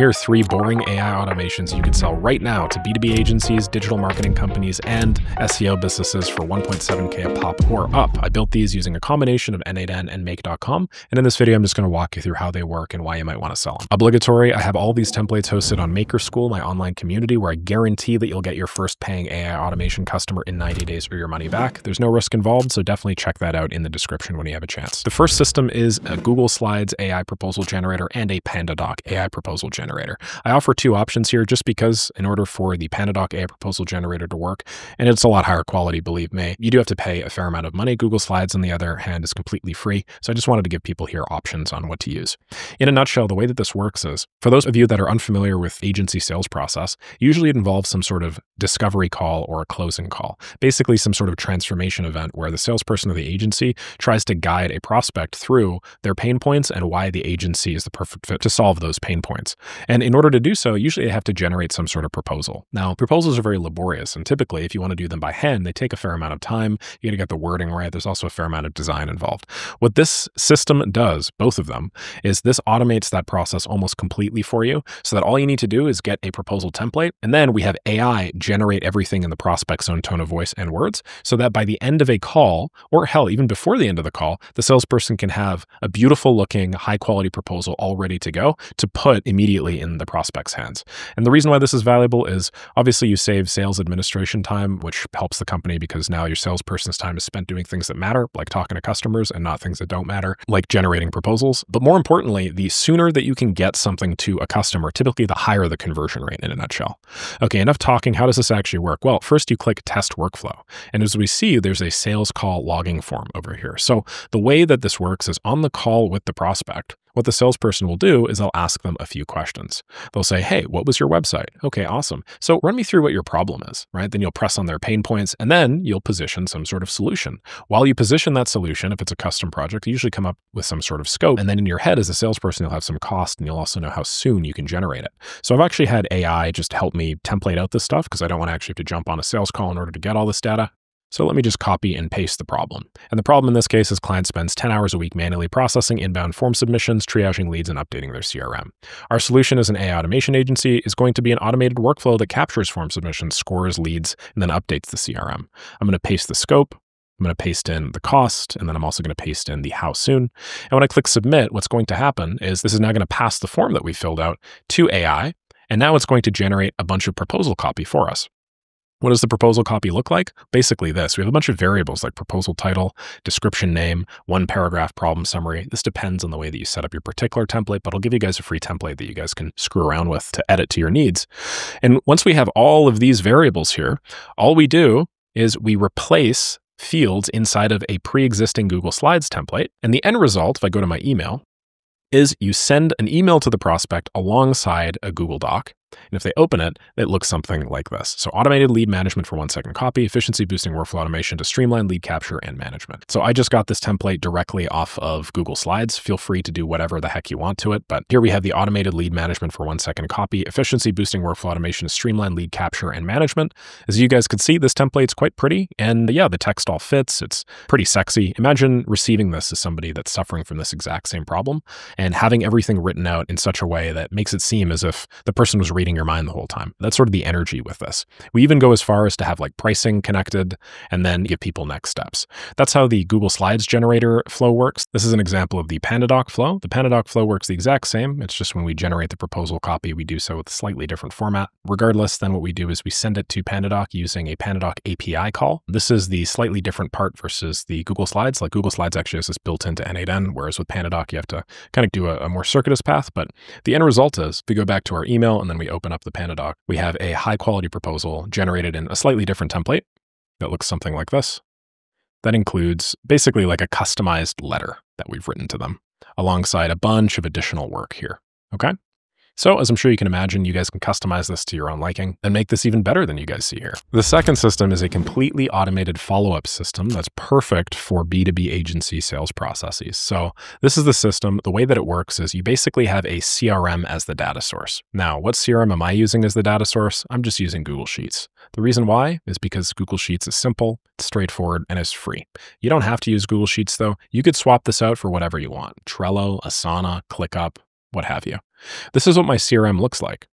here are three boring AI automations you could sell right now to B2B agencies, digital marketing companies, and SEO businesses for 1.7K a pop or up. I built these using a combination of N8N and Make.com. And in this video, I'm just going to walk you through how they work and why you might want to sell them. Obligatory, I have all these templates hosted on Maker School, my online community, where I guarantee that you'll get your first paying AI automation customer in 90 days or your money back. There's no risk involved, so definitely check that out in the description when you have a chance. The first system is a Google Slides AI proposal generator and a PandaDoc AI proposal generator. I offer two options here just because in order for the PandaDoc AI proposal generator to work, and it's a lot higher quality, believe me, you do have to pay a fair amount of money. Google Slides, on the other hand, is completely free. So I just wanted to give people here options on what to use. In a nutshell, the way that this works is for those of you that are unfamiliar with agency sales process, usually it involves some sort of discovery call or a closing call, basically some sort of transformation event where the salesperson of the agency tries to guide a prospect through their pain points and why the agency is the perfect fit to solve those pain points. And in order to do so, usually they have to generate some sort of proposal. Now, proposals are very laborious, and typically, if you want to do them by hand, they take a fair amount of time. You got to get the wording right. There's also a fair amount of design involved. What this system does, both of them, is this automates that process almost completely for you so that all you need to do is get a proposal template, and then we have AI generate everything in the prospect's own tone of voice and words so that by the end of a call, or hell, even before the end of the call, the salesperson can have a beautiful looking, high quality proposal all ready to go to put immediately in the prospect's hands. And the reason why this is valuable is obviously you save sales administration time, which helps the company because now your salesperson's time is spent doing things that matter, like talking to customers and not things that don't matter, like generating proposals. But more importantly, the sooner that you can get something to a customer, typically the higher the conversion rate in a nutshell. Okay, enough talking. How does this actually work? Well, first you click test workflow. And as we see, there's a sales call logging form over here. So the way that this works is on the call with the prospect, what the salesperson will do is they'll ask them a few questions. They'll say, Hey, what was your website? Okay, awesome. So run me through what your problem is, right? Then you'll press on their pain points and then you'll position some sort of solution. While you position that solution, if it's a custom project, you usually come up with some sort of scope. And then in your head as a salesperson, you'll have some cost and you'll also know how soon you can generate it. So I've actually had AI just help me template out this stuff because I don't want to actually have to jump on a sales call in order to get all this data. So let me just copy and paste the problem. And the problem in this case is client spends 10 hours a week manually processing inbound form submissions, triaging leads, and updating their CRM. Our solution as an AI automation agency is going to be an automated workflow that captures form submissions, scores leads, and then updates the CRM. I'm going to paste the scope, I'm going to paste in the cost, and then I'm also going to paste in the how soon. And when I click submit, what's going to happen is this is now going to pass the form that we filled out to AI, and now it's going to generate a bunch of proposal copy for us. What does the proposal copy look like? Basically this. We have a bunch of variables like proposal title, description name, one paragraph problem summary. This depends on the way that you set up your particular template, but I'll give you guys a free template that you guys can screw around with to edit to your needs. And once we have all of these variables here, all we do is we replace fields inside of a pre-existing Google Slides template. And the end result, if I go to my email, is you send an email to the prospect alongside a Google Doc. And if they open it, it looks something like this. So automated lead management for one second copy, efficiency boosting workflow automation to streamline lead capture and management. So I just got this template directly off of Google Slides. Feel free to do whatever the heck you want to it. But here we have the automated lead management for one second copy, efficiency boosting workflow automation to streamline lead capture and management. As you guys can see, this template's quite pretty. And yeah, the text all fits. It's pretty sexy. Imagine receiving this as somebody that's suffering from this exact same problem and having everything written out in such a way that makes it seem as if the person was reading your mind the whole time. That's sort of the energy with this. We even go as far as to have like pricing connected and then give people next steps. That's how the Google Slides generator flow works. This is an example of the PandaDoc flow. The PandaDoc flow works the exact same. It's just when we generate the proposal copy, we do so with a slightly different format. Regardless, then what we do is we send it to PandaDoc using a PandaDoc API call. This is the slightly different part versus the Google Slides. Like Google Slides actually has this built into N8N, whereas with PandaDoc, you have to kind of do a, a more circuitous path. But the end result is if we go back to our email and then we open up the PandaDoc, we have a high quality proposal generated in a slightly different template that looks something like this. That includes basically like a customized letter that we've written to them alongside a bunch of additional work here. Okay. So as I'm sure you can imagine, you guys can customize this to your own liking and make this even better than you guys see here. The second system is a completely automated follow-up system that's perfect for B2B agency sales processes. So this is the system. The way that it works is you basically have a CRM as the data source. Now, what CRM am I using as the data source? I'm just using Google Sheets. The reason why is because Google Sheets is simple, it's straightforward, and it's free. You don't have to use Google Sheets though. You could swap this out for whatever you want. Trello, Asana, ClickUp, what have you. This is what my CRM looks like.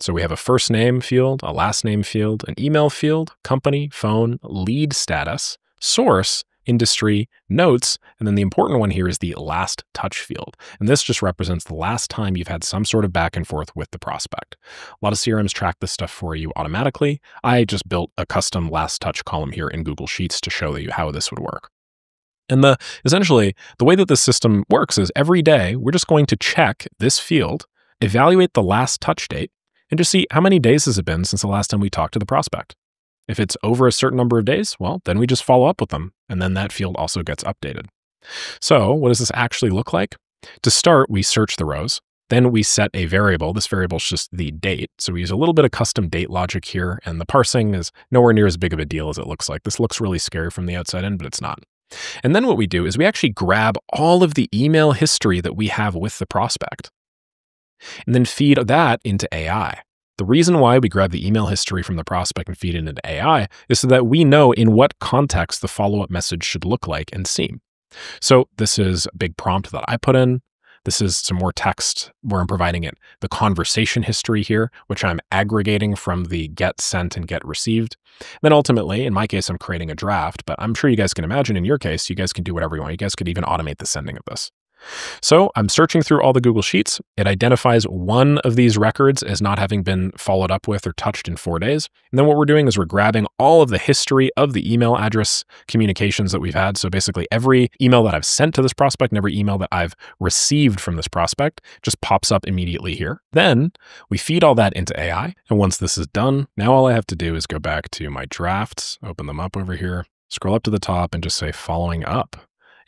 So we have a first name field, a last name field, an email field, company, phone, lead status, source, industry, notes, and then the important one here is the last touch field. And this just represents the last time you've had some sort of back and forth with the prospect. A lot of CRMs track this stuff for you automatically. I just built a custom last touch column here in Google Sheets to show you how this would work. And the essentially the way that this system works is every day we're just going to check this field, evaluate the last touch date, and just see how many days has it been since the last time we talked to the prospect. If it's over a certain number of days, well, then we just follow up with them, and then that field also gets updated. So, what does this actually look like? To start, we search the rows. Then we set a variable. This variable is just the date. So we use a little bit of custom date logic here, and the parsing is nowhere near as big of a deal as it looks like. This looks really scary from the outside in, but it's not. And then what we do is we actually grab all of the email history that we have with the prospect and then feed that into AI. The reason why we grab the email history from the prospect and feed it into AI is so that we know in what context the follow up message should look like and seem. So, this is a big prompt that I put in. This is some more text where I'm providing it the conversation history here, which I'm aggregating from the get sent and get received. And Then ultimately, in my case, I'm creating a draft, but I'm sure you guys can imagine in your case, you guys can do whatever you want. You guys could even automate the sending of this. So I'm searching through all the Google Sheets. It identifies one of these records as not having been followed up with or touched in four days. And then what we're doing is we're grabbing all of the history of the email address communications that we've had. So basically, every email that I've sent to this prospect and every email that I've received from this prospect just pops up immediately here. Then we feed all that into AI. And once this is done, now all I have to do is go back to my drafts, open them up over here, scroll up to the top, and just say following up.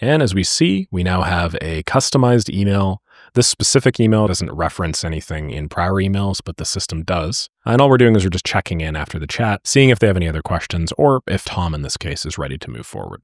And as we see, we now have a customized email. This specific email doesn't reference anything in prior emails, but the system does. And all we're doing is we're just checking in after the chat, seeing if they have any other questions, or if Tom in this case is ready to move forward.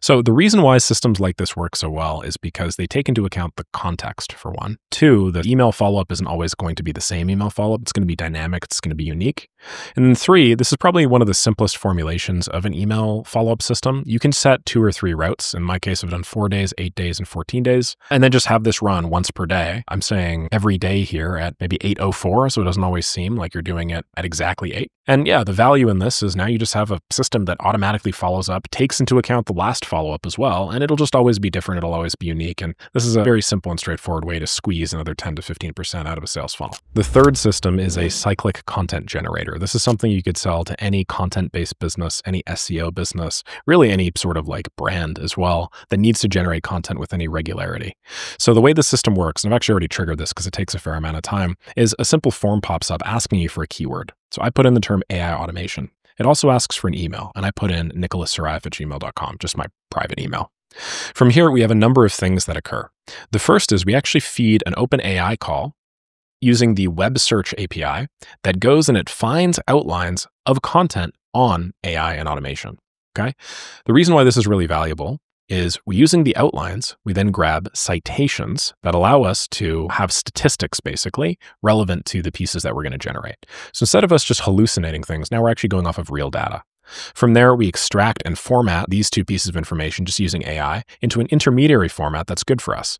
So the reason why systems like this work so well is because they take into account the context for one. Two, the email follow-up isn't always going to be the same email follow-up. It's going to be dynamic. It's going to be unique. And then three, this is probably one of the simplest formulations of an email follow-up system. You can set two or three routes. In my case, I've done four days, eight days, and 14 days, and then just have this run once per day. I'm saying every day here at maybe 8.04, so it doesn't always seem like you're doing doing it at exactly eight. And yeah, the value in this is now you just have a system that automatically follows up, takes into account the last follow up as well, and it'll just always be different. It'll always be unique. And this is a very simple and straightforward way to squeeze another 10 to 15% out of a sales funnel. The third system is a cyclic content generator. This is something you could sell to any content based business, any SEO business, really any sort of like brand as well that needs to generate content with any regularity. So the way the system works, and I've actually already triggered this because it takes a fair amount of time, is a simple form pops up asking you for a keyword. So I put in the term AI automation. It also asks for an email, and I put in nicholassarif at gmail.com, just my private email. From here, we have a number of things that occur. The first is we actually feed an OpenAI call using the web search API that goes and it finds outlines of content on AI and automation. Okay. The reason why this is really valuable is we using the outlines, we then grab citations that allow us to have statistics basically relevant to the pieces that we're going to generate. So instead of us just hallucinating things, now we're actually going off of real data. From there, we extract and format these two pieces of information just using AI into an intermediary format that's good for us.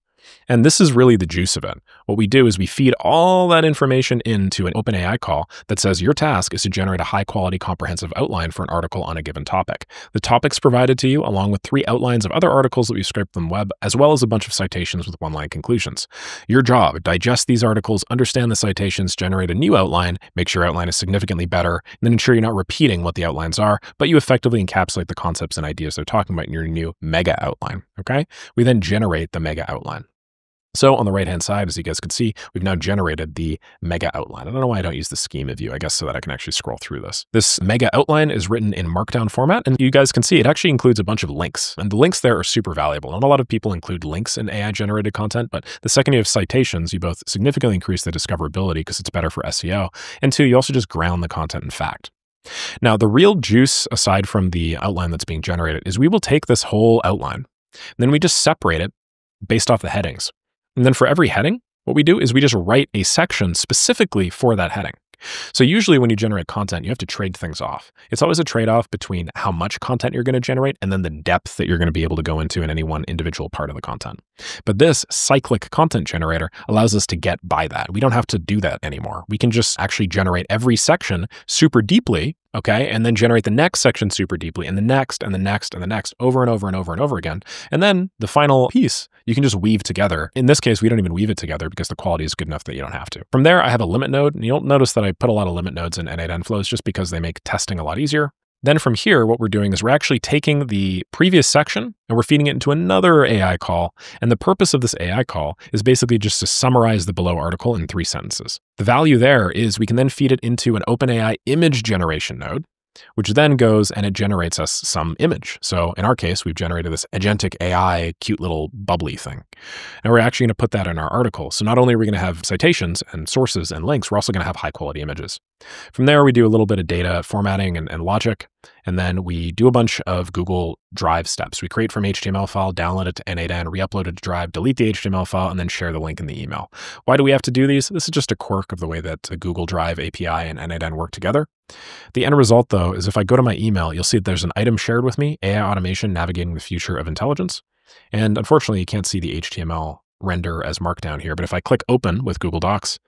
And this is really the juice of it. What we do is we feed all that information into an OpenAI call that says your task is to generate a high quality comprehensive outline for an article on a given topic. The topic's provided to you along with three outlines of other articles that we've scraped from the web, as well as a bunch of citations with one line conclusions. Your job, digest these articles, understand the citations, generate a new outline, make sure your outline is significantly better, and then ensure you're not repeating what the outlines are, but you effectively encapsulate the concepts and ideas they're talking about in your new mega outline. Okay? We then generate the mega outline. So on the right-hand side, as you guys can see, we've now generated the mega outline. I don't know why I don't use the schema view, I guess so that I can actually scroll through this. This mega outline is written in markdown format, and you guys can see it actually includes a bunch of links. And the links there are super valuable. Not a lot of people include links in AI-generated content, but the second you have citations, you both significantly increase the discoverability because it's better for SEO, and two, you also just ground the content in fact. Now, the real juice, aside from the outline that's being generated, is we will take this whole outline, then we just separate it based off the headings. And then for every heading, what we do is we just write a section specifically for that heading. So usually when you generate content, you have to trade things off. It's always a trade-off between how much content you're going to generate and then the depth that you're going to be able to go into in any one individual part of the content. But this cyclic content generator allows us to get by that. We don't have to do that anymore. We can just actually generate every section super deeply okay, and then generate the next section super deeply, and the next, and the next, and the next, over and over and over and over again. And then the final piece, you can just weave together. In this case, we don't even weave it together because the quality is good enough that you don't have to. From there, I have a limit node, and you'll notice that I put a lot of limit nodes in N8N flows just because they make testing a lot easier. Then from here, what we're doing is we're actually taking the previous section and we're feeding it into another AI call. And the purpose of this AI call is basically just to summarize the below article in three sentences. The value there is we can then feed it into an OpenAI image generation node which then goes and it generates us some image. So in our case, we've generated this agentic AI cute little bubbly thing. And we're actually going to put that in our article. So not only are we going to have citations and sources and links, we're also going to have high quality images. From there, we do a little bit of data formatting and, and logic. And then we do a bunch of Google Drive steps. We create from HTML file, download it to N8N, re-upload it to Drive, delete the HTML file, and then share the link in the email. Why do we have to do these? This is just a quirk of the way that Google Drive API and N8N work together. The end result, though, is if I go to my email, you'll see that there's an item shared with me, AI automation navigating the future of intelligence. And unfortunately, you can't see the HTML render as markdown here, but if I click open with Google Docs,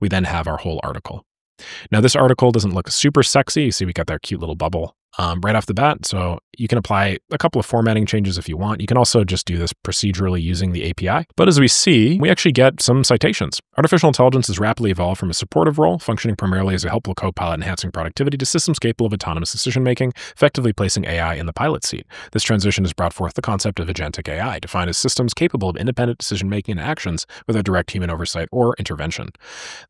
we then have our whole article. Now, this article doesn't look super sexy. You see, we got that cute little bubble um, right off the bat. So you can apply a couple of formatting changes if you want. You can also just do this procedurally using the API. But as we see, we actually get some citations. Artificial intelligence has rapidly evolved from a supportive role, functioning primarily as a helpful co-pilot enhancing productivity, to systems capable of autonomous decision-making, effectively placing AI in the pilot seat. This transition has brought forth the concept of agentic AI, defined as systems capable of independent decision-making and actions without direct human oversight or intervention.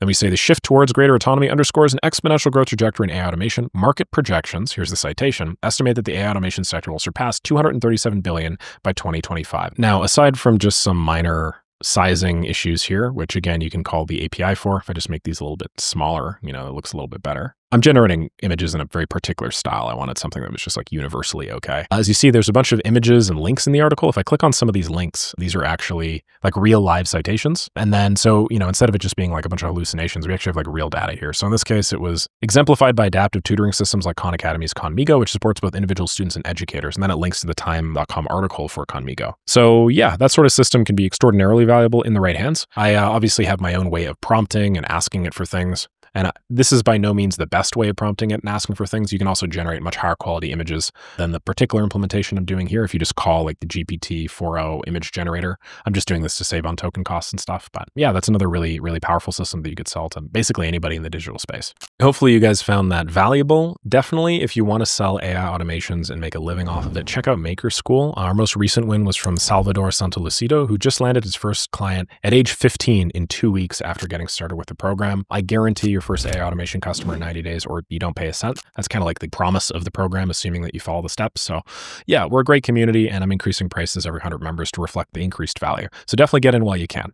Then we say the shift towards greater autonomy underscores an exponential growth trajectory in AI automation. Market projections, here's the citation, estimate that the AI automation sector will surpass 237 billion by 2025. Now, aside from just some minor sizing issues here, which again, you can call the API for. If I just make these a little bit smaller, you know, it looks a little bit better. I'm generating images in a very particular style. I wanted something that was just like universally okay. As you see, there's a bunch of images and links in the article. If I click on some of these links, these are actually like real live citations. And then, so, you know, instead of it just being like a bunch of hallucinations, we actually have like real data here. So in this case, it was exemplified by adaptive tutoring systems like Khan Academy's Khanmigo, which supports both individual students and educators. And then it links to the time.com article for Khanmigo. So yeah, that sort of system can be extraordinarily valuable in the right hands. I uh, obviously have my own way of prompting and asking it for things. And this is by no means the best way of prompting it and asking for things. You can also generate much higher quality images than the particular implementation I'm doing here. If you just call like the GPT 4.0 image generator, I'm just doing this to save on token costs and stuff. But yeah, that's another really, really powerful system that you could sell to basically anybody in the digital space. Hopefully you guys found that valuable. Definitely, if you want to sell AI automations and make a living off of it, check out Maker School. Our most recent win was from Salvador Santolucido, who just landed his first client at age 15 in two weeks after getting started with the program. I guarantee your first AI automation customer in 90 days or you don't pay a cent. That's kind of like the promise of the program, assuming that you follow the steps. So yeah, we're a great community and I'm increasing prices every 100 members to reflect the increased value. So definitely get in while you can.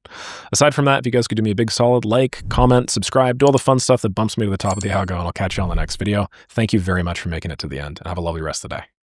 Aside from that, if you guys could do me a big solid, like, comment, subscribe, do all the fun stuff that bumps me to the top of the algo and I'll catch you on the next video. Thank you very much for making it to the end and have a lovely rest of the day.